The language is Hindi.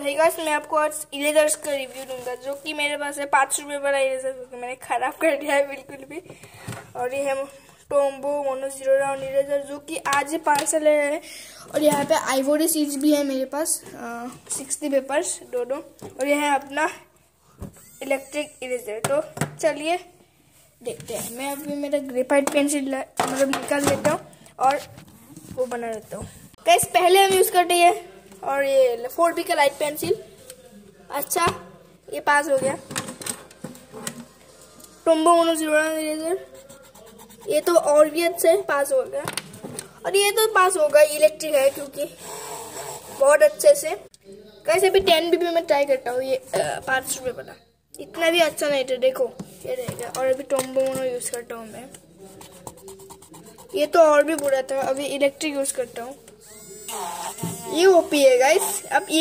तो है गाइस मैं आपको आज इरेजर्स का रिव्यू दूँगा, जो कि मेरे पास है पाँच रुपये वाला इरेजर क्योंकि मैंने ख़राब कर दिया है बिल्कुल भी। और ये है Tombow Mono zero round eraser जो कि आज ही पार्सल है। और यहाँ पे आईवोरी सीड्स भी है मेरे पास सिक्सटी पेपर्स दोनों। और यह है अपना इलेक्ट्रिक इरेजर तो चलिए, देखते हैं। मैं अभी मेरा ग्रेफाइट पेंसिल मतलब निकाल लेता हूँ और वो बना लेता हूँ। कैसे पहले हम यूज़ करते हैं और ये फोर बी का लाइट पेंसिल अच्छा ये पास हो गया। टोम्बो मोनो ज़ीरो इरेजर ये तो और भी अच्छे पास हो गया। और ये तो पास होगा इलेक्ट्रिक है, क्योंकि बहुत अच्छे से। कैसे भी टेन बी मैं ट्राई करता हूँ, ये पाँच रुपये वाला। इतना भी अच्छा नहीं था, देखो, ये रहेगा और अभी टोम्बो मोनो यूज़ करता हूँ मैं। ये तो और भी बुरा था, अभी इलेक्ट्रिक यूज़ करता हूँ। ये ओपी है गाइस अब ये